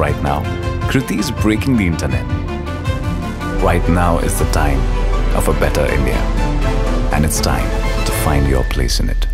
right now, Kriti is breaking the internet. Right now is the time of a better India. And it's time to find your place in it.